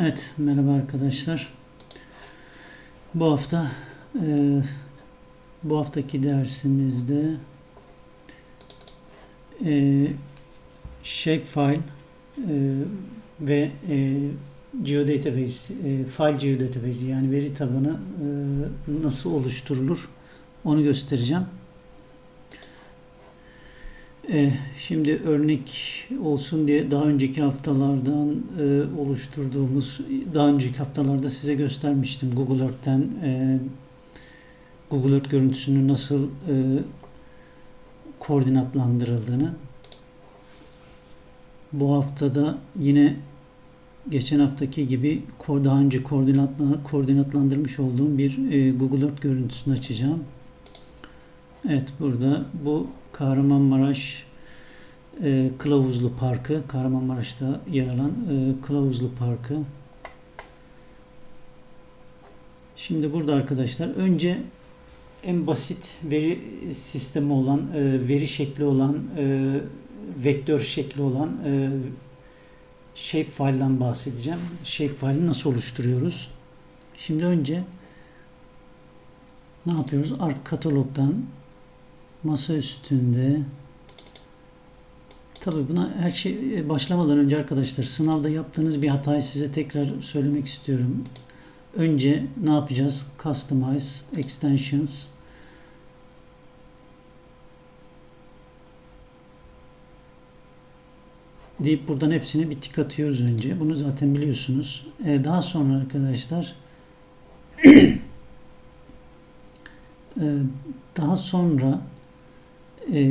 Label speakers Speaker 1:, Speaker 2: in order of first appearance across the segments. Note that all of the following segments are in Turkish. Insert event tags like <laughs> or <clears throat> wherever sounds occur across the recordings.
Speaker 1: Evet, merhaba arkadaşlar. Bu hafta e, bu haftaki dersimizde e, shapefile e, ve e, geodatabase, e, file geodatabase yani veri tabanı e, nasıl oluşturulur onu göstereceğim. E, şimdi örnek olsun diye daha önceki haftalardan e, oluşturduğumuz, daha önceki haftalarda size göstermiştim Google Earth'ten e, Google Earth görüntüsünün nasıl koordinatlandırıldığını. Bu haftada yine geçen haftaki gibi daha önce koordinatla, koordinatlandırmış olduğum bir Google Earth görüntüsünü açacağım. Evet burada bu Kahramanmaraş e, Kılavuzlu Parkı, Kahramanmaraş'ta yer alan e, Kılavuzlu Parkı. Şimdi burada arkadaşlar önce en basit veri sistemi olan, e, veri şekli olan, e, vektör şekli olan e, shapefile'dan bahsedeceğim. Shapefile'i nasıl oluşturuyoruz? Şimdi önce ne yapıyoruz? Ark katalogdan masa üstünde Tabii buna her şey e, başlamadan önce arkadaşlar sınavda yaptığınız bir hatayı size tekrar söylemek istiyorum. Önce ne yapacağız? Customize Extensions deyip buradan hepsine bir tik atıyoruz önce. Bunu zaten biliyorsunuz. Ee, daha sonra arkadaşlar ee, <clears throat> daha sonra e,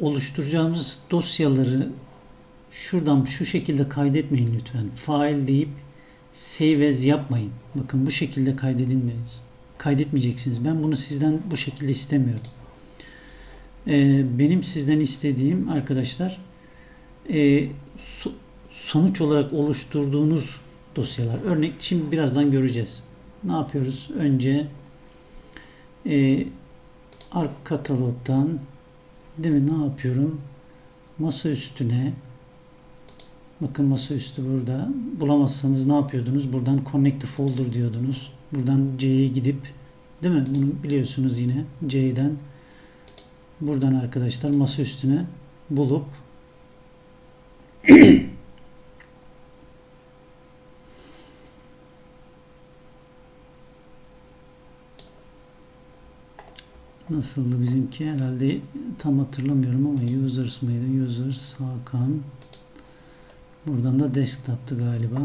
Speaker 1: oluşturacağımız dosyaları şuradan şu şekilde kaydetmeyin lütfen. File deyip save as yapmayın. Bakın bu şekilde kaydedilmeyiz. Kaydetmeyeceksiniz. Ben bunu sizden bu şekilde istemiyorum. Ee, benim sizden istediğim arkadaşlar e, so, sonuç olarak oluşturduğunuz dosyalar. Örnek şimdi birazdan göreceğiz. Ne yapıyoruz? Önce e, ark katalogdan değil mi ne yapıyorum? Masa üstüne bakın masa üstü burada. Bulamazsanız ne yapıyordunuz? Buradan connect to folder diyordunuz. Buradan C'ye gidip değil mi? Bunu biliyorsunuz yine C'den buradan arkadaşlar masa üstüne bulup <clears throat> Nasıldı bizimki? Herhalde tam hatırlamıyorum ama users mıydı? Users Hakan. Buradan da desktop'tı galiba.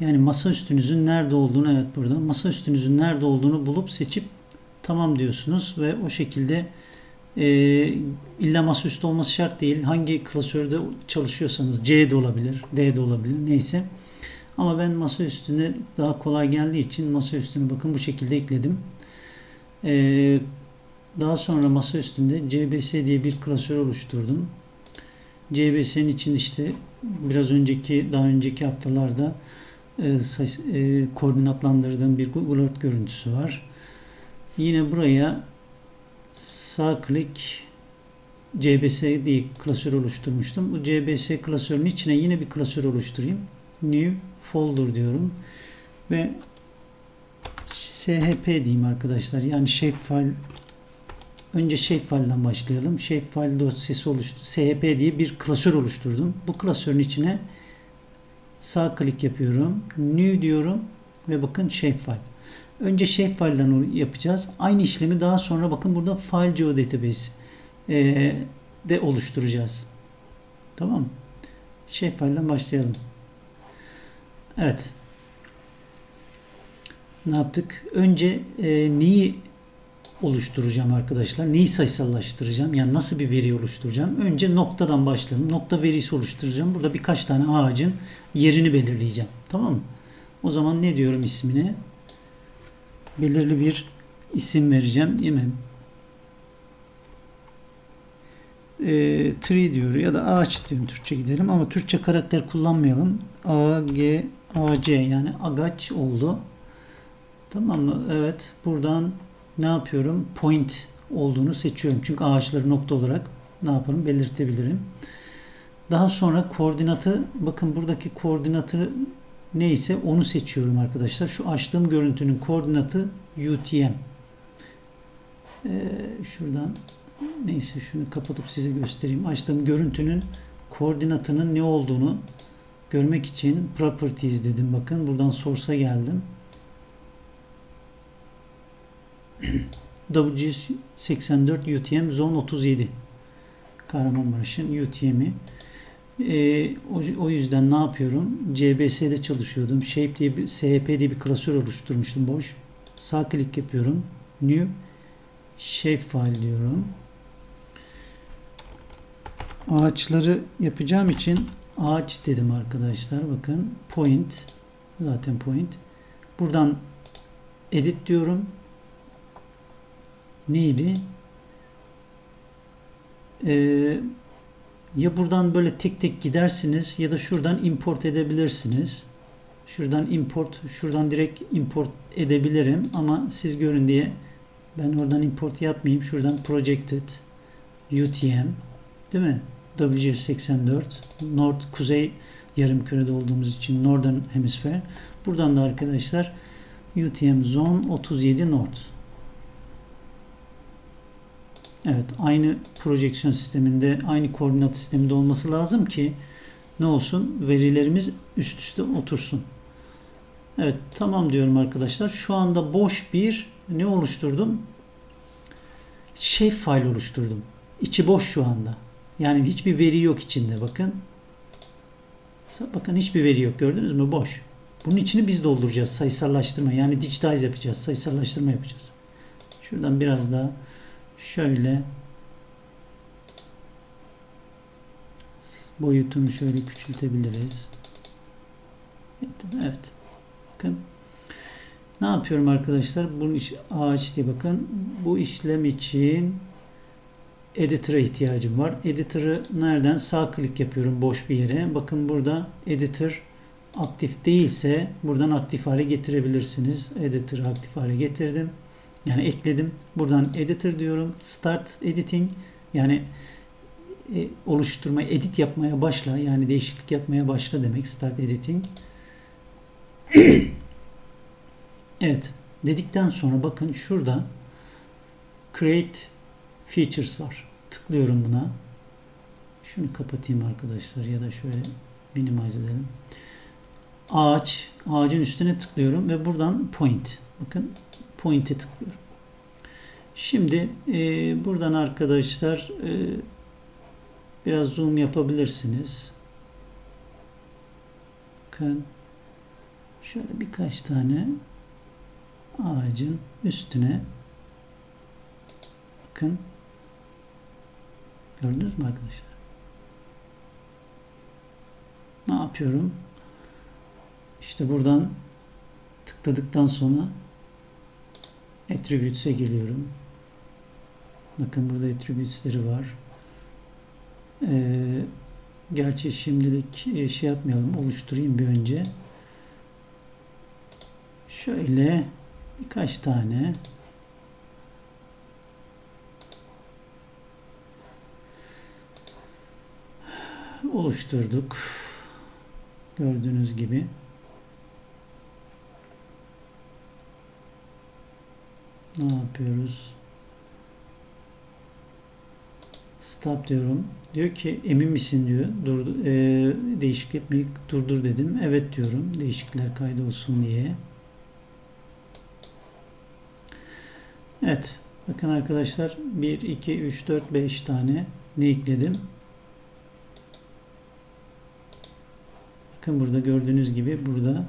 Speaker 1: Yani masa üstünüzün nerede olduğunu evet burada masa üstünüzün nerede olduğunu bulup seçip tamam diyorsunuz ve o şekilde e, illa masaüstü olması şart değil. Hangi klasörde çalışıyorsanız C de olabilir, D de olabilir neyse. Ama ben masa üstüne daha kolay geldiği için masa üstüne bakın bu şekilde ekledim. Ee, daha sonra masa üstünde CBS diye bir klasör oluşturdum. CBS'nin için işte biraz önceki daha önceki haftalarda e, e, koordinatlandırdığım bir Google Earth görüntüsü var. Yine buraya sağ klik CBS diye klasör oluşturmuştum. Bu CBS klasörün içine yine bir klasör oluşturayım. New folder diyorum. Ve SHP diyeyim arkadaşlar. Yani shapefile önce shapefile'dan başlayalım. Shapefile dosyası oluştu. SHP diye bir klasör oluşturdum. Bu klasörün içine sağ klik yapıyorum. New diyorum ve bakın shapefile. Önce shapefile'dan yapacağız. Aynı işlemi daha sonra bakın burada file geodatabase e, de oluşturacağız. Tamam mı? Shapefile'dan başlayalım. Evet ne yaptık? Önce e, neyi oluşturacağım arkadaşlar? Neyi sayısallaştıracağım? Yani nasıl bir veri oluşturacağım? Önce noktadan başlayalım. Nokta verisi oluşturacağım. Burada birkaç tane ağacın yerini belirleyeceğim. Tamam mı? O zaman ne diyorum ismini? Belirli bir isim vereceğim. Değil mi? E, tree diyor ya da ağaç diyorum Türkçe gidelim ama Türkçe karakter kullanmayalım. A, G, A, C yani agaç oldu. Tamam mı? Evet. Buradan ne yapıyorum? Point olduğunu seçiyorum. Çünkü ağaçları nokta olarak ne yaparım? Belirtebilirim. Daha sonra koordinatı bakın buradaki koordinatı neyse onu seçiyorum arkadaşlar. Şu açtığım görüntünün koordinatı UTM. Ee, şuradan neyse şunu kapatıp size göstereyim. Açtığım görüntünün koordinatının ne olduğunu görmek için properties dedim. Bakın buradan source'a geldim. <clears throat> WG84 UTM Zone 37 Kahramanmaraş'ın UTM'i e, o, o yüzden ne yapıyorum? CBS'de çalışıyordum. Shape diye bir SHP diye bir klasör oluşturmuştum boş. Sağ klik yapıyorum. New Shape file diyorum. Ağaçları yapacağım için ağaç dedim arkadaşlar. Bakın point zaten point. Buradan edit diyorum. Neydi? Eee ya buradan böyle tek tek gidersiniz ya da şuradan import edebilirsiniz. Şuradan import, şuradan direkt import edebilirim ama siz görün diye ben oradan import yapmayayım. Şuradan projected UTM değil mi? WG84 North Kuzey yarım kürede olduğumuz için Northern Hemisphere. Buradan da arkadaşlar UTM Zone 37 North. Evet, aynı projeksiyon sisteminde, aynı koordinat sisteminde olması lazım ki ne olsun? Verilerimiz üst üste otursun. Evet, tamam diyorum arkadaşlar. Şu anda boş bir ne oluşturdum? Shape file oluşturdum. İçi boş şu anda. Yani hiçbir veri yok içinde. Bakın. Bakın hiçbir veri yok. Gördünüz mü? Boş. Bunun içini biz dolduracağız. Sayısallaştırma. Yani digitize yapacağız. Sayısallaştırma yapacağız. Şuradan biraz daha şöyle boyutunu şöyle küçültebiliriz. Evet. Bakın. Ne yapıyorum arkadaşlar? Bunun iş, ağaç diye bakın. Bu işlem için editor'a ihtiyacım var. Editor'ı nereden? Sağ klik yapıyorum boş bir yere. Bakın burada editor aktif değilse buradan aktif hale getirebilirsiniz. Editor'ı aktif hale getirdim. Yani ekledim. Buradan editor diyorum. Start editing yani e, oluşturma, edit yapmaya başla. Yani değişiklik yapmaya başla demek. Start editing. <coughs> evet. Dedikten sonra bakın şurada create features var. Tıklıyorum buna. Şunu kapatayım arkadaşlar ya da şöyle minimize edelim. Ağaç, ağacın üstüne tıklıyorum ve buradan point. Bakın point'e tıklıyorum. Şimdi e, buradan arkadaşlar e, biraz zoom yapabilirsiniz. Bakın şöyle birkaç tane ağacın üstüne bakın gördünüz mü arkadaşlar? Ne yapıyorum? İşte buradan tıkladıktan sonra Attributes'e geliyorum. Bakın burada attributes'leri var. Ee, gerçi şimdilik e, şey yapmayalım. Oluşturayım bir önce. Şöyle birkaç tane oluşturduk. Gördüğünüz gibi. Ne yapıyoruz? Stop diyorum. Diyor ki emin misin diyor. Dur, e, değişiklik yapmayı durdur dedim. Evet diyorum. Değişiklikler kaydolsun diye. Evet. Bakın arkadaşlar 1, 2, 3, 4, 5 tane ne ekledim? Bakın burada gördüğünüz gibi burada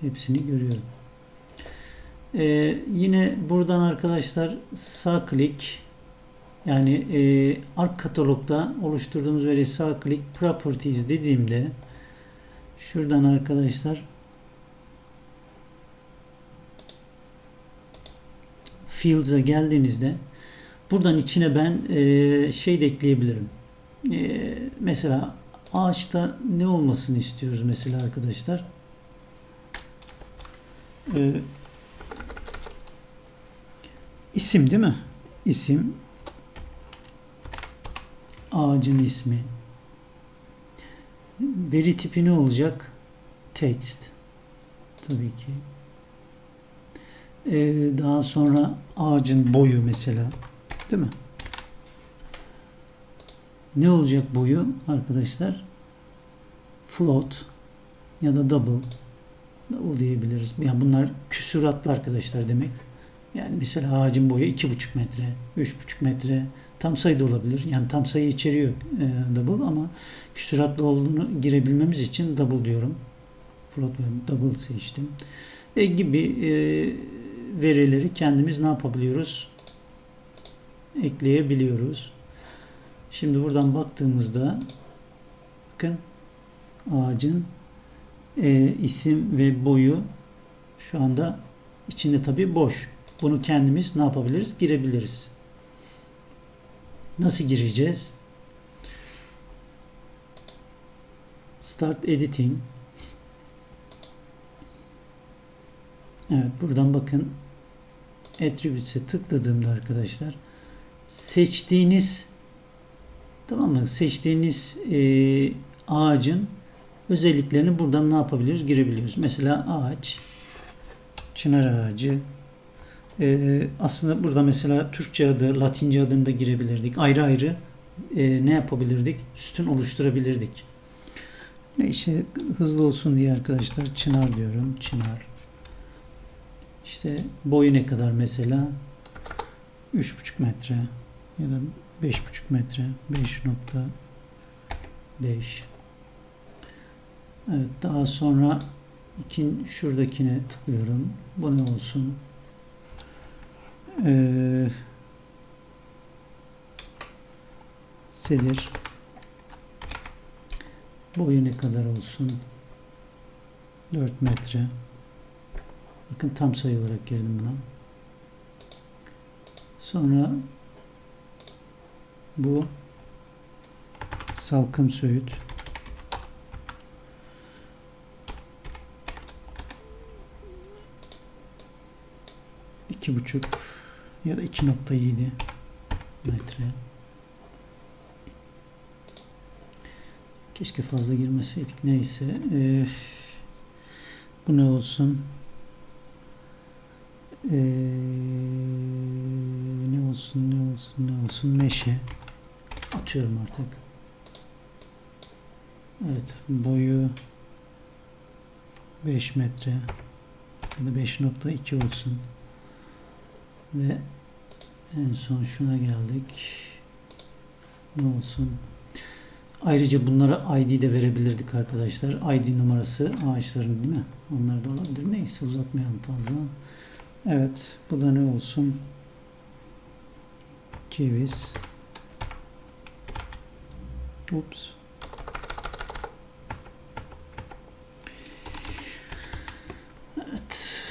Speaker 1: hepsini görüyorum. Ee, yine buradan arkadaşlar sağ klik yani e, ark katalogda oluşturduğumuz veri sağ klik properties dediğimde şuradan arkadaşlar fields'a geldiğinizde buradan içine ben e, şey de ekleyebilirim. E, mesela ağaçta ne olmasını istiyoruz mesela arkadaşlar? E, isim değil mi? İsim ağacın ismi Veri tipi ne olacak? Text. Tabii ki. Ee, daha sonra ağacın boyu mesela. Değil mi? Ne olacak boyu arkadaşlar? Float ya da double. Double diyebiliriz. Yani bunlar küsuratlı arkadaşlar demek. Yani mesela ağacın boyu 2,5 metre, 3,5 metre tam sayı da olabilir. Yani tam sayı içeriyor e, double ama küsuratlı olduğunu girebilmemiz için double diyorum. Float ve double seçtim. E, gibi e, verileri kendimiz ne yapabiliyoruz? Ekleyebiliyoruz. Şimdi buradan baktığımızda bakın ağacın e, isim ve boyu şu anda içinde tabi boş. Bunu kendimiz ne yapabiliriz? Girebiliriz. Nasıl gireceğiz? Start Editing. Evet buradan bakın Attributes'e tıkladığımda arkadaşlar seçtiğiniz tamam mı? Seçtiğiniz e, ağacın özelliklerini buradan ne yapabiliriz? Girebiliyoruz. Mesela ağaç çınar ağacı e, aslında burada mesela Türkçe adı, Latince adını da girebilirdik. Ayrı ayrı e, ne yapabilirdik? Sütun oluşturabilirdik. Neyse hızlı olsun diye arkadaşlar çınar diyorum. Çınar. İşte boyu ne kadar mesela? 3,5 metre ya da 5,5 metre. 5.5 Evet daha sonra ikin şuradakine tıklıyorum. Bu ne olsun? Ee, sedir boyu ne kadar olsun? 4 metre. Bakın tam sayı olarak girdim buna. Sonra bu salkım söğüt. iki buçuk ya da 2.7 metre. Keşke fazla girmeseydik. Neyse. Ee, bu ne olsun? Ee, ne olsun ne olsun ne olsun meşe atıyorum artık evet boyu 5 metre ya da 5.2 olsun ve en son şuna geldik ne olsun ayrıca bunlara ID de verebilirdik arkadaşlar ID numarası ağaçların değil mi onlar da olabilir neyse uzatmayalım fazla Evet. Bu da ne olsun? Ceviz. Ups. Evet.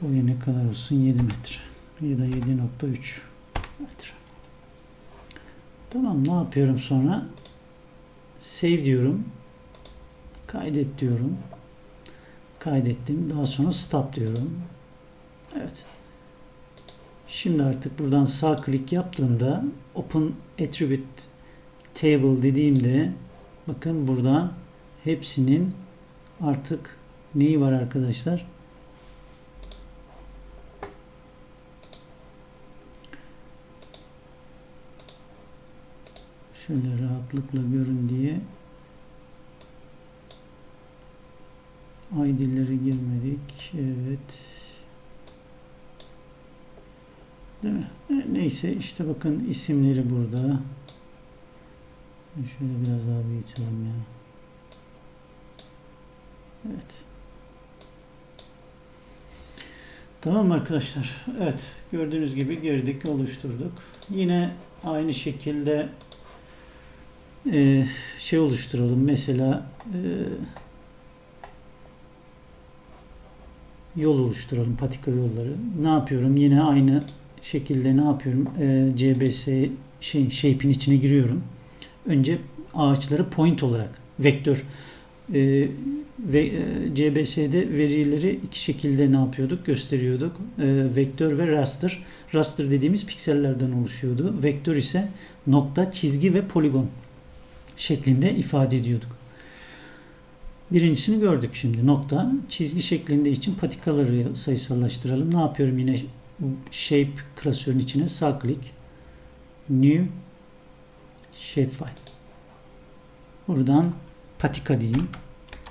Speaker 1: Boyu ne kadar olsun? 7 metre. Ya da 7.3 metre. Tamam. Ne yapıyorum sonra? Save diyorum. Kaydet diyorum kaydettim. Daha sonra stop diyorum. Evet. Şimdi artık buradan sağ klik yaptığımda Open Attribute Table dediğimde bakın buradan hepsinin artık neyi var arkadaşlar? Şöyle rahatlıkla görün diye ID'leri girmedik. Evet. Değil mi? E, neyse işte bakın isimleri burada. Şöyle biraz daha büyütelim ya. Evet. Tamam arkadaşlar. Evet. Gördüğünüz gibi girdik, oluşturduk. Yine aynı şekilde e, şey oluşturalım. Mesela e, yol oluşturalım. Patika yolları. Ne yapıyorum? Yine aynı şekilde ne yapıyorum? E, CBS şey, shape'in içine giriyorum. Önce ağaçları point olarak vektör e, ve CBS'de verileri iki şekilde ne yapıyorduk? Gösteriyorduk. Vektör ve raster. Raster dediğimiz piksellerden oluşuyordu. Vektör ise nokta, çizgi ve poligon şeklinde ifade ediyorduk. Birincisini gördük şimdi. Nokta. Çizgi şeklinde için patikaları sayısallaştıralım. Ne yapıyorum yine shape klasörün içine sağ klik new shapefile. Buradan patika diyeyim.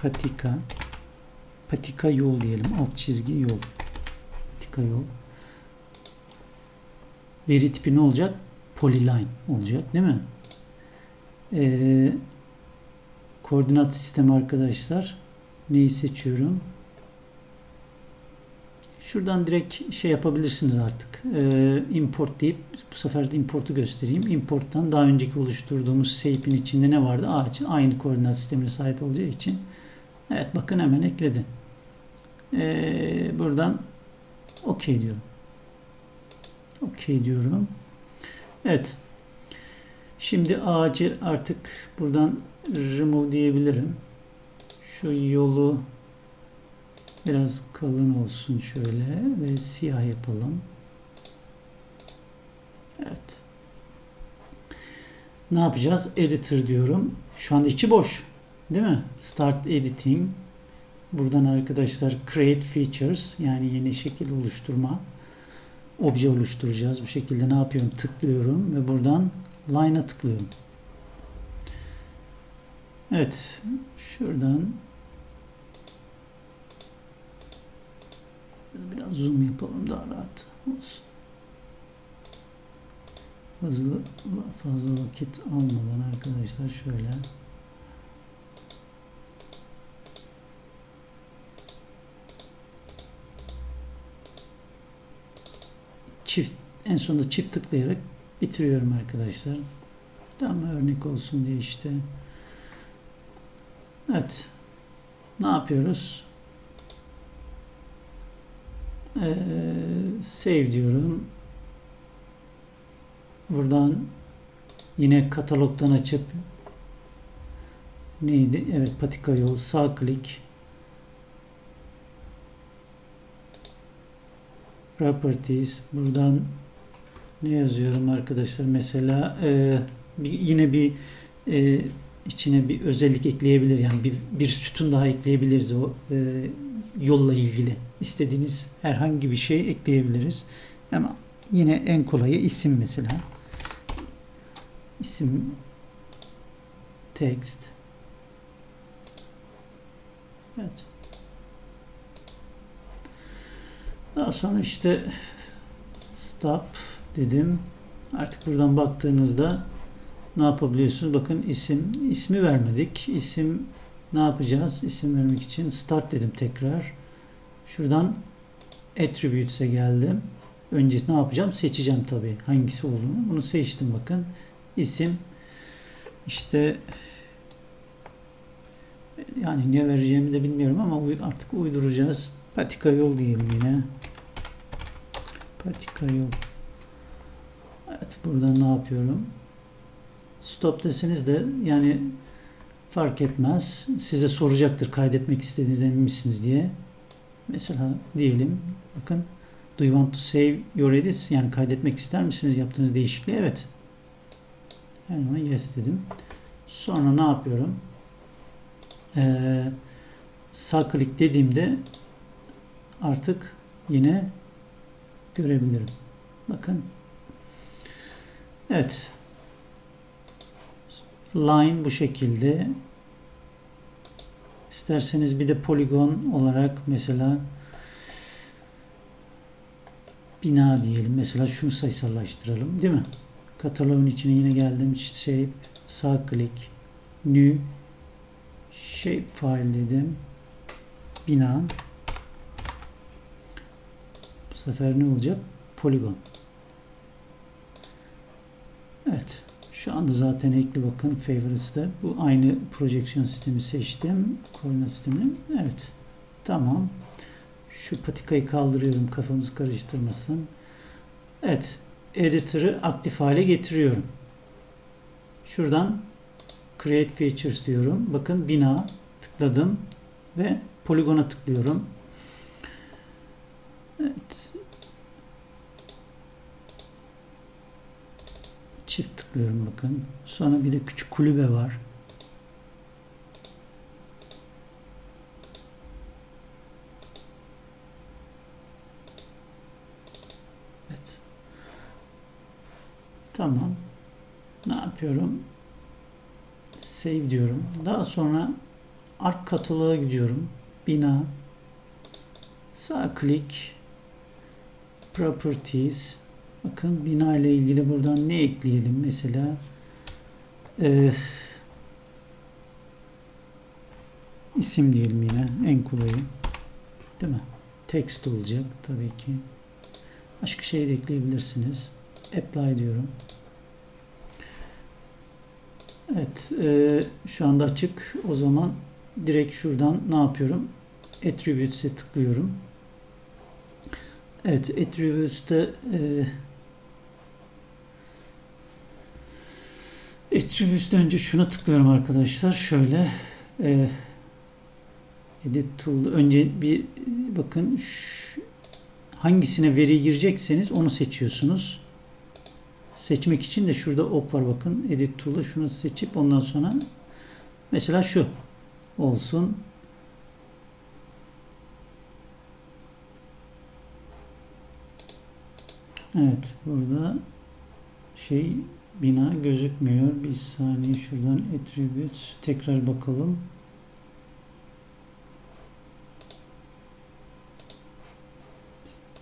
Speaker 1: Patika patika yol diyelim. Alt çizgi yol. Patika yol. Veri tipi ne olacak? Polyline olacak değil mi? Ee, koordinat sistemi arkadaşlar. Neyi seçiyorum? Şuradan direkt şey yapabilirsiniz artık. Ee, import deyip bu sefer de importu göstereyim. Importtan daha önceki oluşturduğumuz shape'in içinde ne vardı? Ağaç aynı koordinat sistemine sahip olacağı için. Evet bakın hemen ekledi. Ee, buradan OK diyorum. OK diyorum. Evet. Şimdi ağacı artık buradan remove diyebilirim. Şu yolu biraz kalın olsun şöyle ve siyah yapalım. Evet. Ne yapacağız? Editor diyorum. Şu anda içi boş. Değil mi? Start editing. Buradan arkadaşlar create features yani yeni şekil oluşturma. Obje oluşturacağız. Bu şekilde ne yapıyorum? Tıklıyorum ve buradan line'a tıklıyorum. Evet. Şuradan biraz zoom yapalım daha rahat olsun. Hızlı fazla vakit almadan arkadaşlar şöyle çift en sonunda çift tıklayarak bitiriyorum arkadaşlar. Tam örnek olsun diye işte. Evet. Ne yapıyoruz? Ee, save diyorum. Buradan yine katalogdan açıp neydi? Evet patika yol sağ klik properties buradan ne yazıyorum arkadaşlar? Mesela e, bir, yine bir e, içine bir özellik ekleyebilir. Yani bir, bir sütun daha ekleyebiliriz o e, yolla ilgili. İstediğiniz herhangi bir şey ekleyebiliriz. Ama yine en kolayı isim mesela. İsim text. Evet. Daha sonra işte stop dedim artık buradan baktığınızda ne yapabiliyorsunuz? Bakın isim, ismi vermedik. İsim ne yapacağız? İsim vermek için start dedim tekrar. Şuradan attributes'e geldim. Önce ne yapacağım? Seçeceğim tabii hangisi olduğunu. Bunu seçtim bakın. İsim işte yani ne vereceğimi de bilmiyorum ama artık uyduracağız. Patika yol diyelim yine. Patika yol. Evet burada ne yapıyorum? Stop deseniz de yani fark etmez. Size soracaktır kaydetmek istediğinizden emin misiniz diye. Mesela diyelim bakın Do you want to save your edits? Yani kaydetmek ister misiniz yaptığınız değişikliği? Evet. Yani ona yes dedim. Sonra ne yapıyorum? Ee, sağ klik dediğimde artık yine görebilirim. Bakın. Evet line bu şekilde. İsterseniz bir de poligon olarak mesela bina diyelim. Mesela şunu sayısallaştıralım. Değil mi? Kataloğun içine yine geldim. Shape sağ klik new shape file dedim. Bina bu sefer ne olacak? Poligon. Evet. Şu anda zaten ekli bakın favorites'te. Bu aynı projeksiyon sistemi seçtim. Koordinat sistemini. Evet. Tamam. Şu patikayı kaldırıyorum kafamız karıştırmasın. Evet. Editor'ı aktif hale getiriyorum. Şuradan Create Features diyorum. Bakın bina tıkladım ve poligona tıklıyorum. Evet. Çift tıklıyorum bakın. Sonra bir de küçük kulübe var. Evet. Tamam. Ne yapıyorum? Save diyorum. Daha sonra ark kataloğa gidiyorum. Bina. Sağ klik. Properties. Bakın bina ile ilgili buradan ne ekleyelim? Mesela e, isim diyelim yine en kolayı. Değil mi? Text olacak tabii ki. Başka şey de ekleyebilirsiniz. Apply diyorum. Evet. E, şu anda açık. O zaman direkt şuradan ne yapıyorum? Attributes'e tıklıyorum. Evet. Attributes'te e, Attributes'ten önce şuna tıklıyorum arkadaşlar. Şöyle e, Edit Tool önce bir bakın hangisine veri girecekseniz onu seçiyorsunuz. Seçmek için de şurada ok var bakın. Edit Tool'da şunu seçip ondan sonra mesela şu olsun. Evet burada şey bina gözükmüyor. Bir saniye şuradan attributes tekrar bakalım.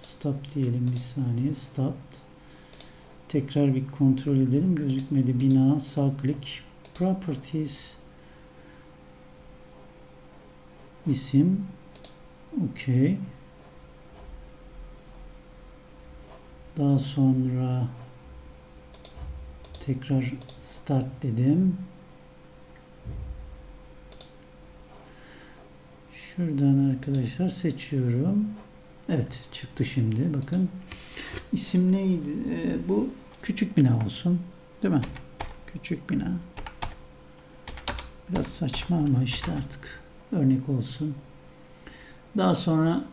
Speaker 1: Stop diyelim bir saniye. Stop. Tekrar bir kontrol edelim. Gözükmedi. Bina sağ klik. Properties isim okey daha sonra tekrar start dedim şuradan arkadaşlar seçiyorum evet çıktı şimdi bakın isim neydi ee, bu küçük bina olsun değil mi küçük bina biraz saçma ama işte artık örnek olsun. Daha sonra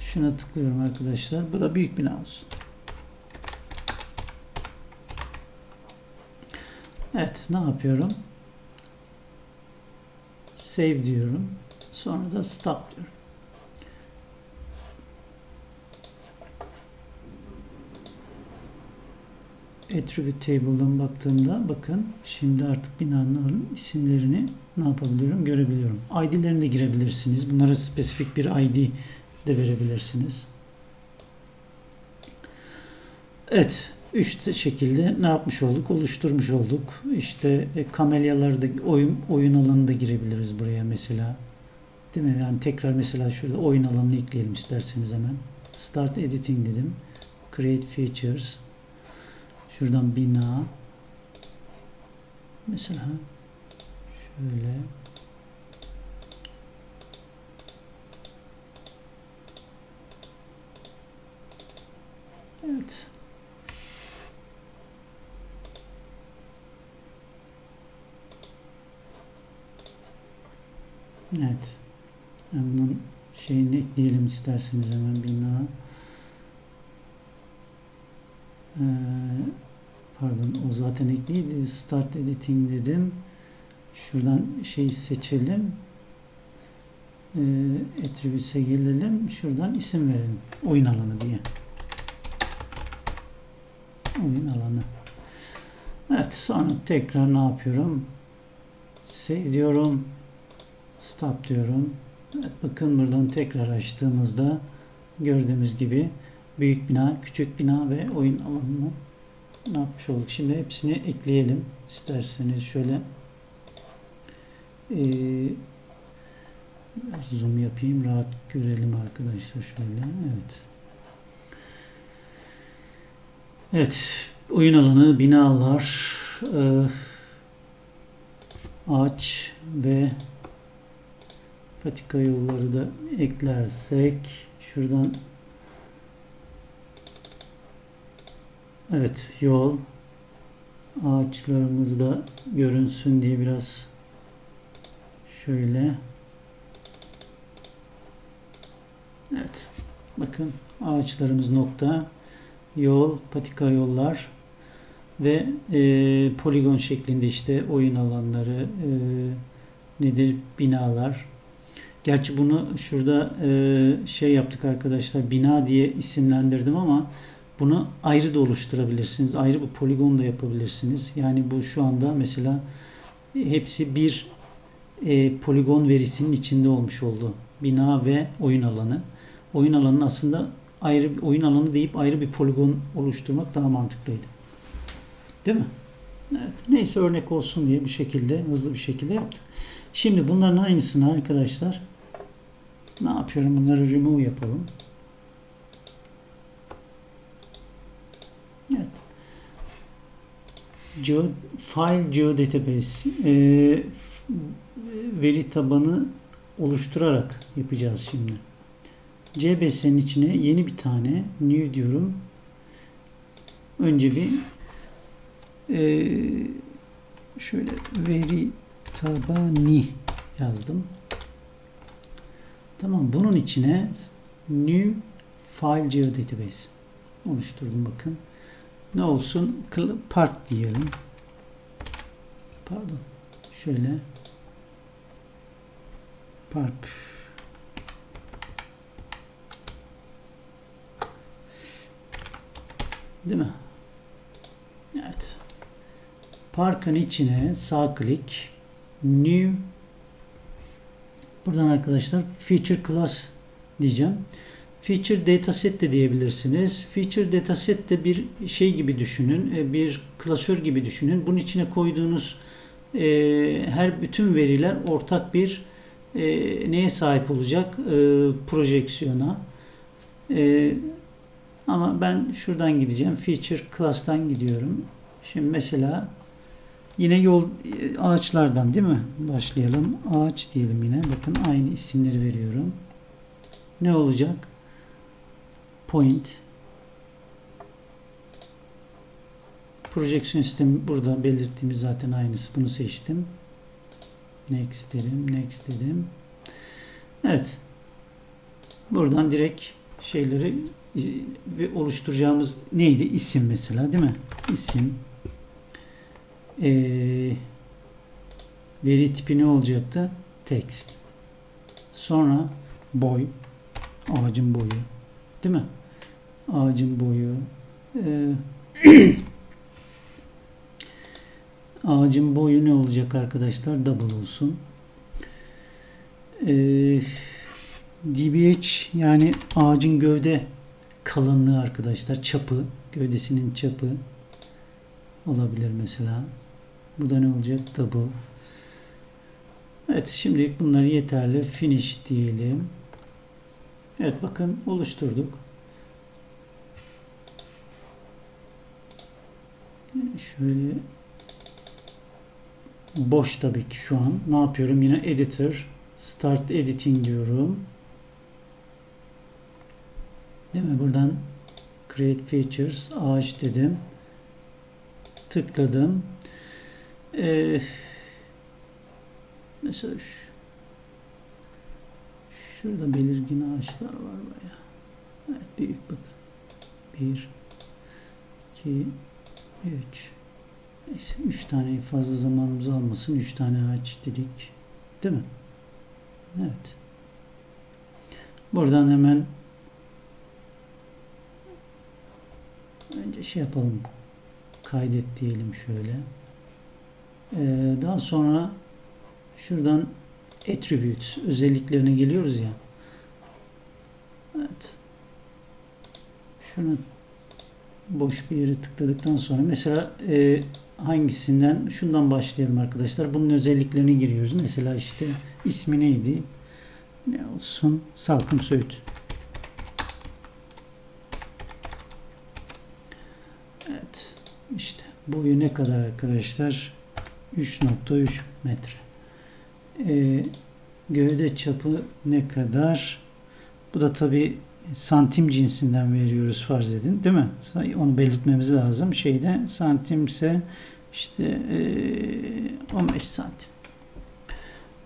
Speaker 1: şuna tıklıyorum arkadaşlar. Bu da büyük bina olsun. Evet ne yapıyorum? Save diyorum. Sonra da stop diyorum. Attribute Table'dan baktığımda bakın şimdi artık binaların isimlerini ne yapabiliyorum görebiliyorum. ID'lerini de girebilirsiniz. Bunlara spesifik bir ID de verebilirsiniz. Evet. Üç şekilde ne yapmış olduk? Oluşturmuş olduk. İşte e, kamelyaları da oyun, oyun alanı da girebiliriz buraya mesela. Değil mi? Yani tekrar mesela şurada oyun alanını ekleyelim isterseniz hemen. Start Editing dedim. Create Features. Şuradan bina. Mesela şöyle. Evet. Evet. Bunun şeyini ekleyelim isterseniz hemen bina. Ee, pardon o zaten ekliydi. Start editing dedim. Şuradan şeyi seçelim. Ee, attributes'e gelelim. Şuradan isim verelim. Oyun alanı diye. Oyun alanı. Evet sonra tekrar ne yapıyorum? Save diyorum. Stop diyorum. Evet, bakın buradan tekrar açtığımızda gördüğümüz gibi büyük bina, küçük bina ve oyun alanını ne yapmış olduk? Şimdi hepsini ekleyelim. İsterseniz şöyle ee, zoom yapayım. Rahat görelim arkadaşlar şöyle. Evet. Evet. Oyun alanı, binalar, e, ağaç ve patika yolları da eklersek şuradan. Evet yol ağaçlarımız da görünsün diye biraz şöyle. Evet bakın ağaçlarımız nokta yol patika yollar ve e, poligon şeklinde işte oyun alanları e, nedir? Binalar Gerçi bunu şurada e, şey yaptık arkadaşlar bina diye isimlendirdim ama Bunu ayrı da oluşturabilirsiniz. Ayrı bir poligon da yapabilirsiniz. Yani bu şu anda mesela hepsi bir e, poligon verisinin içinde olmuş oldu. Bina ve oyun alanı. Oyun alanının aslında ayrı bir oyun alanı deyip ayrı bir poligon oluşturmak daha mantıklıydı. Değil mi? Evet. Neyse örnek olsun diye bir şekilde hızlı bir şekilde yaptık. Şimdi bunların aynısını arkadaşlar ne yapıyorum? Bunları remove yapalım. Evet. Geo, file geodatabase e, veri tabanı oluşturarak yapacağız şimdi. CBS'nin içine yeni bir tane new diyorum. Önce bir e, şöyle veri tabanı yazdım. Tamam bunun içine new file geodatabase oluşturdum bakın. Ne olsun? Park diyelim. Pardon. Şöyle park Değil mi? Evet. Parkın içine sağ klik new buradan arkadaşlar feature class diyeceğim. Feature dataset de diyebilirsiniz. Feature dataset de bir şey gibi düşünün. E, bir klasör gibi düşünün. Bunun içine koyduğunuz e, her bütün veriler ortak bir e, neye sahip olacak? E, projeksiyona. E, ama ben şuradan gideceğim. Feature class'tan gidiyorum. Şimdi mesela yine yol ağaçlardan değil mi? Başlayalım. Ağaç diyelim yine. Bakın aynı isimleri veriyorum. Ne olacak? Point. Projeksiyon sistemi burada belirttiğimiz zaten aynısı. Bunu seçtim. Next dedim. Next dedim. Evet. Buradan direkt şeyleri oluşturacağımız neydi? İsim mesela değil mi? İsim. Ee, veri tipi ne olacaktı? Text. Sonra boy. Ağacın boyu. Değil mi? Ağacın boyu. Ee, <coughs> ağacın boyu ne olacak arkadaşlar? Double olsun. Ee, DBH yani ağacın gövde kalınlığı arkadaşlar. Çapı. Gövdesinin çapı olabilir mesela. Bu da ne olacak? Double. Evet şimdi bunlar yeterli. Finish diyelim. Evet bakın oluşturduk. Şöyle boş tabii ki şu an. Ne yapıyorum? Yine editor start editing diyorum. Değil mi? Buradan create features ağaç dedim. Tıkladım. Ee, mesela şu, şurada belirgin ağaçlar var baya. Evet büyük bak. Bir, iki, üç. Neyse üç tane fazla zamanımız almasın. Üç tane ağaç dedik. Değil mi? Evet. Buradan hemen önce şey yapalım. Kaydet diyelim şöyle. Ee, daha sonra şuradan attributes özelliklerine geliyoruz ya. Evet. Şunu boş bir yere tıkladıktan sonra mesela e, hangisinden şundan başlayalım arkadaşlar. Bunun özelliklerini giriyoruz. Mesela işte ismi neydi? Ne olsun? Salkım Söğüt. Evet. İşte boyu ne kadar arkadaşlar? 3.3 metre. Ee, gövde çapı ne kadar? Bu da tabi santim cinsinden veriyoruz farz edin. Değil mi? Onu belirtmemiz lazım. Şeyde santimse işte e, 15 santim.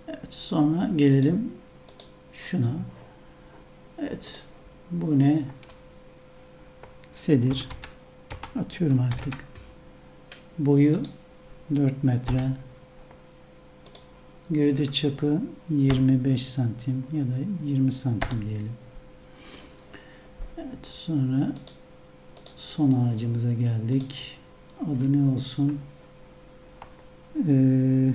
Speaker 1: Evet sonra gelelim şuna. Evet. Bu ne? Sedir. Atıyorum artık. Boyu 4 metre. Gövde çapı 25 santim ya da 20 santim diyelim. Evet sonra son ağacımıza geldik. Adı ne olsun? Ee,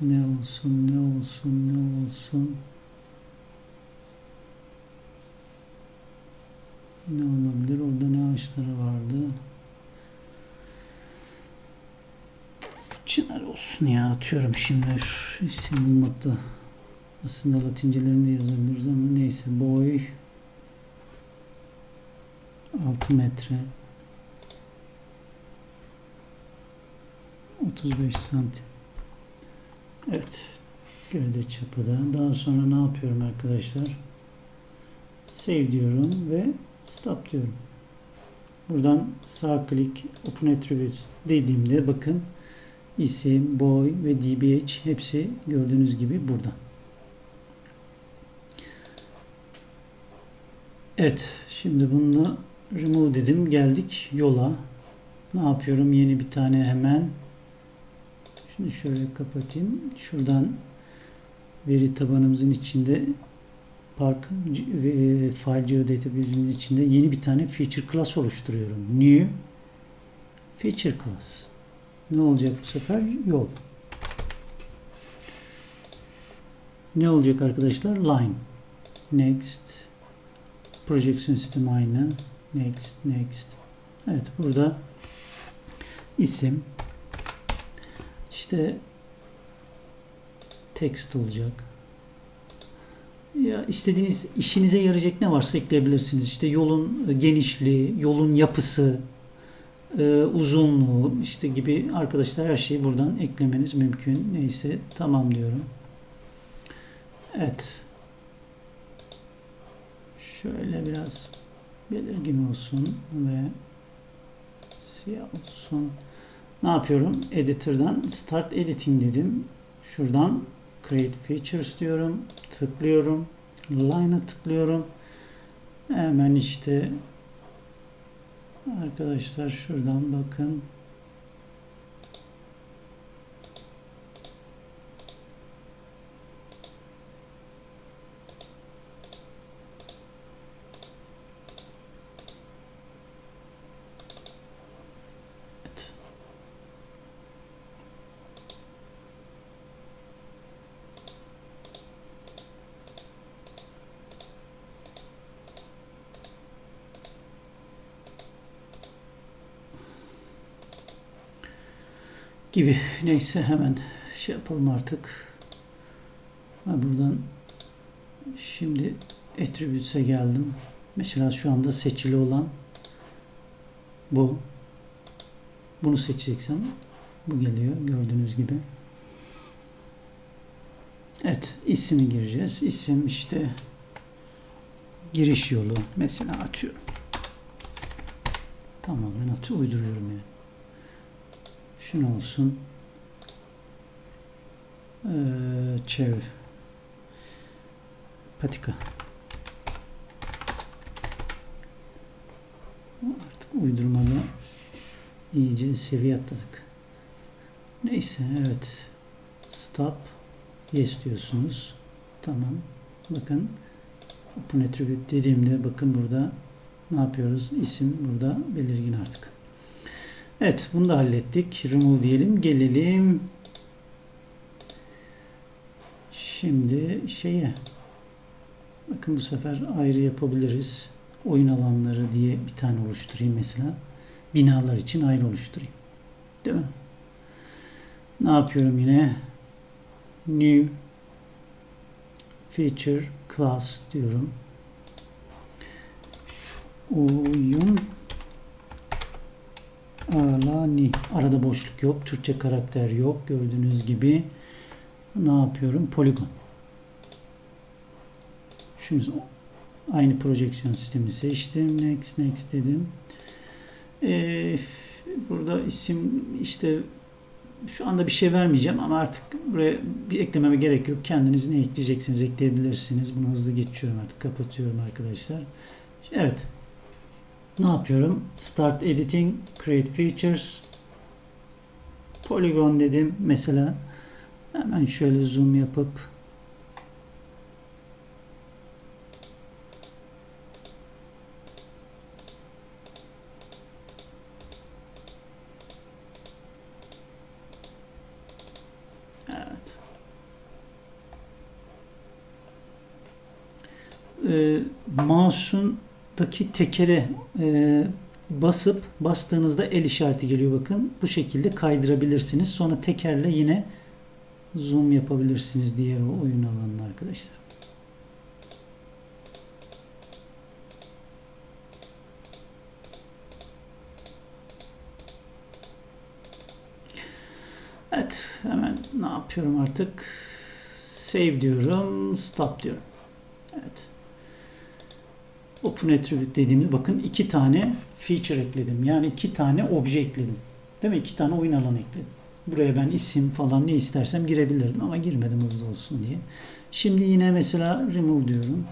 Speaker 1: ne olsun, ne olsun, ne olsun? Ne olabilir? Orada ne ağaçları vardı? Çınar olsun ya atıyorum şimdi isim bulmakta. Aslında latincelerini de yazabiliriz ama neyse boy 6 metre 35 santim. Evet. Gövde çapı da. Daha sonra ne yapıyorum arkadaşlar? Save diyorum ve stop diyorum. Buradan sağ klik Open Attributes dediğimde bakın isim, boy ve dbh hepsi gördüğünüz gibi burada. Evet. Şimdi bunu remove dedim. Geldik yola. Ne yapıyorum? Yeni bir tane hemen Şimdi şöyle kapatayım. Şuradan veri tabanımızın içinde Park ve File Geodatabase'in içinde yeni bir tane feature class oluşturuyorum. New feature class. Ne olacak bu sefer? Yol. Ne olacak arkadaşlar? Line. Next. Projection sistemi aynı. Next, next. Evet burada isim işte text olacak. Ya istediğiniz işinize yarayacak ne varsa ekleyebilirsiniz. İşte yolun genişliği, yolun yapısı, e, uzunluğu işte gibi arkadaşlar her şeyi buradan eklemeniz mümkün. Neyse tamam diyorum. Evet. Şöyle biraz belirgin olsun ve siyah olsun. Ne yapıyorum? Editor'dan Start Editing dedim. Şuradan Create Features diyorum. Tıklıyorum. Line'a tıklıyorum. Hemen işte arkadaşlar şuradan bakın. Gibi. Neyse hemen şey yapalım artık. Ha, buradan şimdi attributes'e geldim. Mesela şu anda seçili olan bu. Bunu seçeceksem bu geliyor gördüğünüz gibi. Evet ismi gireceğiz. İsim işte giriş yolu mesela atıyorum. Tamamen atı uyduruyorum yani. Şunu olsun. Ee, çev. Patika. Artık uydurmada iyice seviye atladık. Neyse evet. Stop. Yes diyorsunuz. Tamam. Bakın Open Attribute dediğimde bakın burada ne yapıyoruz? İsim burada belirgin artık. Evet bunu da hallettik. Remove diyelim. Gelelim. Şimdi şeye bakın bu sefer ayrı yapabiliriz. Oyun alanları diye bir tane oluşturayım mesela. Binalar için ayrı oluşturayım. Değil mi? Ne yapıyorum yine? New Feature Class diyorum. Oyun Alani. Arada boşluk yok. Türkçe karakter yok. Gördüğünüz gibi ne yapıyorum? Poligon. Şimdi aynı projeksiyon sistemi seçtim. Next, next dedim. Ee, burada isim işte şu anda bir şey vermeyeceğim ama artık buraya bir eklememe gerek yok. Kendiniz ne ekleyeceksiniz ekleyebilirsiniz. Bunu hızlı geçiyorum artık. Kapatıyorum arkadaşlar. Evet ne yapıyorum? Start Editing, Create Features, Polygon dedim. Mesela hemen şöyle zoom yapıp Evet. Ee, mouse'un mouse'undaki tekere e, basıp bastığınızda el işareti geliyor bakın. Bu şekilde kaydırabilirsiniz. Sonra tekerle yine zoom yapabilirsiniz diğer o oyun alanına arkadaşlar. Evet hemen ne yapıyorum artık save diyorum stop diyorum. Evet. Open Attribute dediğimde bakın iki tane feature ekledim. Yani iki tane obje ekledim. Değil mi? İki tane oyun alanı ekledim. Buraya ben isim falan ne istersem girebilirdim ama girmedim hızlı olsun diye. Şimdi yine mesela remove diyorum.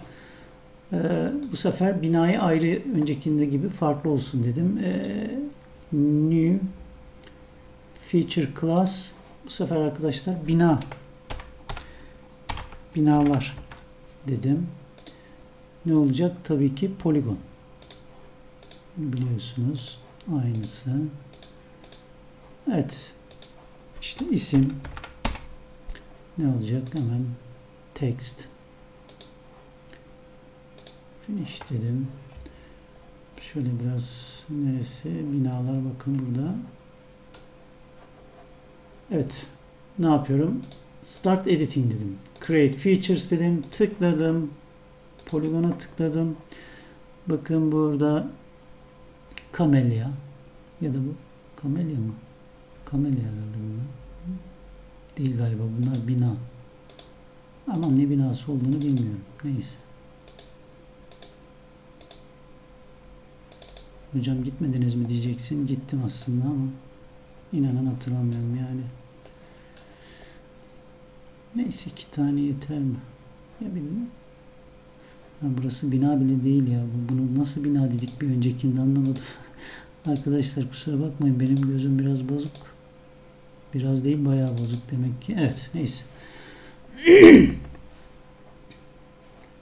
Speaker 1: Ee, bu sefer binayı ayrı öncekinde gibi farklı olsun dedim. Ee, new feature class bu sefer arkadaşlar bina binalar dedim. Ne olacak? Tabii ki poligon. Biliyorsunuz. Aynısı. Evet. İşte isim ne olacak? Hemen text finish dedim. Şöyle biraz neresi? Binalar bakın burada. Evet. Ne yapıyorum? Start editing dedim. Create features dedim. Tıkladım. Poligona tıkladım. Bakın burada kamelya ya da bu kamelya mı? Kamelya herhalde bunlar. Değil galiba. Bunlar bina. Ama ne binası olduğunu bilmiyorum. Neyse. Hocam gitmediniz mi diyeceksin. Gittim aslında ama inanın hatırlamıyorum yani. Neyse iki tane yeter mi? Ya bilmiyorum. Ha, burası bina bile değil ya. Bunu nasıl bina dedik bir öncekinde anlamadım. <laughs> Arkadaşlar kusura bakmayın benim gözüm biraz bozuk. Biraz değil bayağı bozuk demek ki. Evet neyse. <clears throat>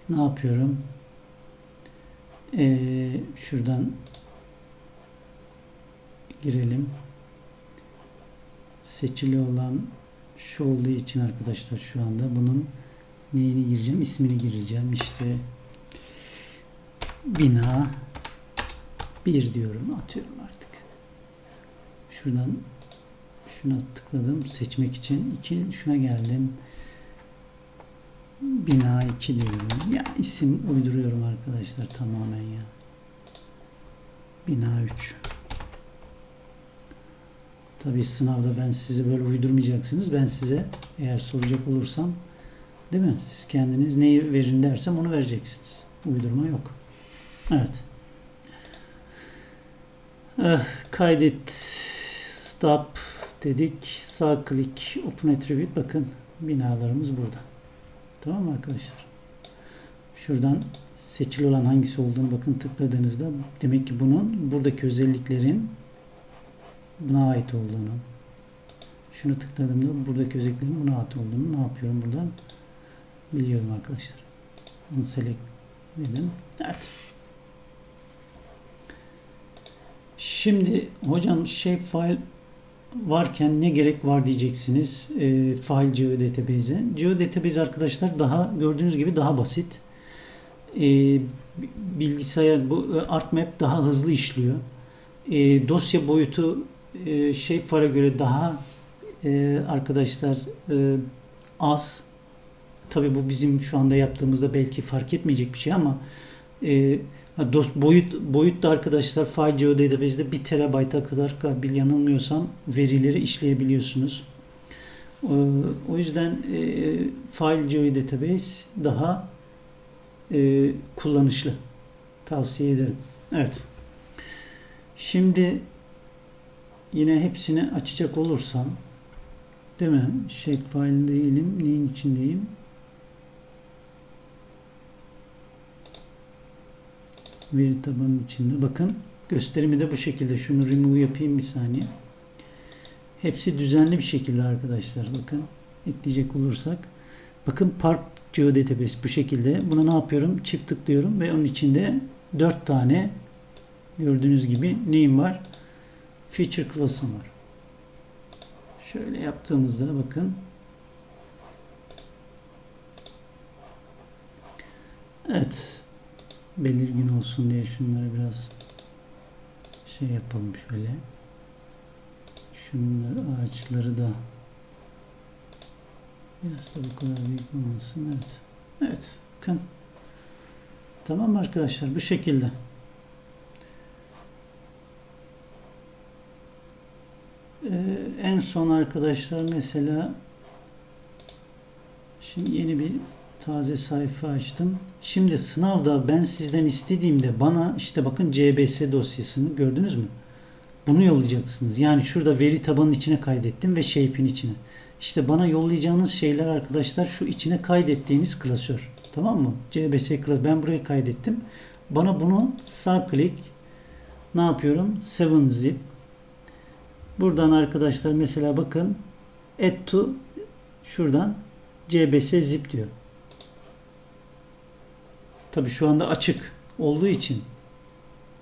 Speaker 1: ne yapıyorum? Ee, şuradan girelim. Seçili olan şu olduğu için arkadaşlar şu anda bunun neyini gireceğim? ismini gireceğim. İşte bina bir diyorum. Atıyorum artık. Şuradan şuna tıkladım seçmek için. iki şuna geldim. Bina 2 diyorum. Ya isim uyduruyorum arkadaşlar tamamen ya. Bina 3. Tabii sınavda ben sizi böyle uydurmayacaksınız. Ben size eğer soracak olursam değil mi? Siz kendiniz neyi verin dersem onu vereceksiniz. Uydurma yok. Evet. Eh, kaydet stop dedik. Sağ klik open attribute bakın binalarımız burada. Tamam mı arkadaşlar? Şuradan seçili olan hangisi olduğunu bakın tıkladığınızda demek ki bunun buradaki özelliklerin buna ait olduğunu şunu tıkladığımda buradaki özelliklerin buna ait olduğunu ne yapıyorum buradan biliyorum arkadaşlar. Unselect dedim. Evet. Şimdi hocam shapefile varken ne gerek var diyeceksiniz e, file geodatabase'e. Geodatabase arkadaşlar daha gördüğünüz gibi daha basit. E, bilgisayar bu e, ArcMap daha hızlı işliyor. E, dosya boyutu e, shapefile'a göre daha e, arkadaşlar e, az. Tabi bu bizim şu anda yaptığımızda belki fark etmeyecek bir şey ama e, boyut boyut da arkadaşlar File Geodatabase'de 1 terabayta kadar yanılmıyorsam verileri işleyebiliyorsunuz. E, o yüzden e, File Geodatabase daha e, kullanışlı. Tavsiye ederim. Evet. Şimdi yine hepsini açacak olursam değil mi? Shapefile değilim. Neyin içindeyim? Veri tabanının içinde. Bakın gösterimi de bu şekilde. Şunu remove yapayım bir saniye. Hepsi düzenli bir şekilde arkadaşlar. Bakın ekleyecek olursak. Bakın Park Geodatabase bu şekilde. Buna ne yapıyorum? Çift tıklıyorum ve onun içinde 4 tane gördüğünüz gibi neyim var? Feature class'ım var. Şöyle yaptığımızda bakın Evet. Belirgin olsun diye şunları biraz şey yapalım şöyle. Şunları ağaçları da biraz da bu kadar büyük olmasın. Evet. Evet. Bakın. Tamam arkadaşlar? Bu şekilde. Ee, en son arkadaşlar mesela şimdi yeni bir taze sayfa açtım. Şimdi sınavda ben sizden istediğimde bana işte bakın CBS dosyasını gördünüz mü? Bunu yollayacaksınız. Yani şurada veri tabanının içine kaydettim ve shape'in içine. İşte bana yollayacağınız şeyler arkadaşlar şu içine kaydettiğiniz klasör. Tamam mı? CBS klasör. Ben buraya kaydettim. Bana bunu sağ klik ne yapıyorum? 7zip Buradan arkadaşlar mesela bakın add to şuradan cbs zip diyor. Tabi şu anda açık olduğu için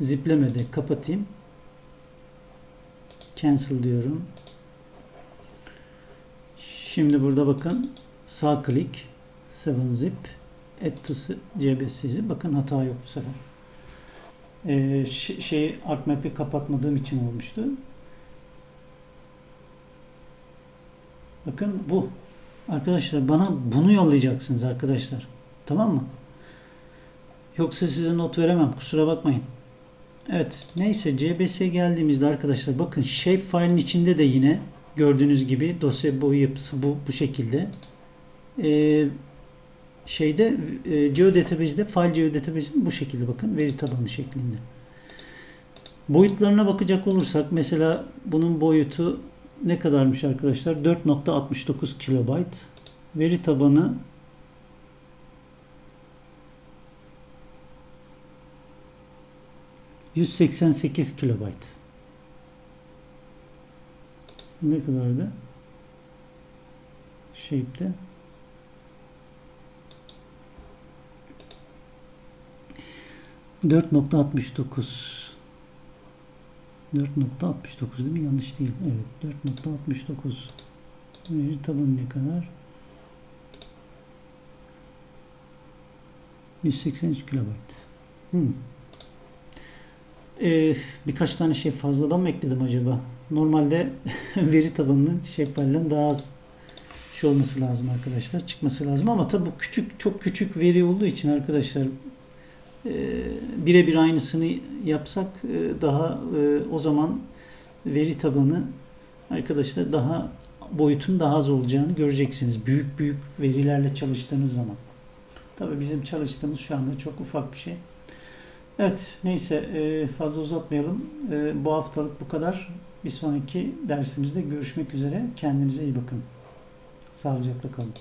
Speaker 1: ziplemede kapatayım. Cancel diyorum. Şimdi burada bakın sağ klik 7zip add to cbs zip. Bakın hata yok bu sefer. Ee, şey ArcMap'i kapatmadığım için olmuştu. Bakın bu. Arkadaşlar bana bunu yollayacaksınız arkadaşlar. Tamam mı? Yoksa size not veremem. Kusura bakmayın. Evet. Neyse CBS'ye geldiğimizde arkadaşlar bakın shape file'in içinde de yine gördüğünüz gibi dosya boyu yapısı bu bu şekilde. Ee, şeyde e, geodatabase'de file geodatabase'in bu şekilde bakın veri tabanı şeklinde. Boyutlarına bakacak olursak mesela bunun boyutu ne kadarmış arkadaşlar? 4.69 kilobayt. Veri tabanı ...188 kilobayt. Ne kadardı? Shape'de. Dört nokta altmış dokuz 4.69 değil mi? Yanlış değil. Evet. 4.69 veri tabanı ne kadar? 183 kilobayt. Hmm. Ee, birkaç tane şey fazladan mı ekledim acaba? Normalde <laughs> veri tabanının şeffaflığından daha az şey olması lazım arkadaşlar. Çıkması lazım ama tabi bu küçük çok küçük veri olduğu için arkadaşlar ee, birebir aynısını yapsak e, daha e, o zaman veri tabanı arkadaşlar daha boyutun daha az olacağını göreceksiniz. Büyük büyük verilerle çalıştığınız zaman. Tabii bizim çalıştığımız şu anda çok ufak bir şey. Evet neyse e, fazla uzatmayalım. Bu haftalık bu kadar. Bir sonraki dersimizde görüşmek üzere. Kendinize iyi bakın. Sağlıcakla kalın.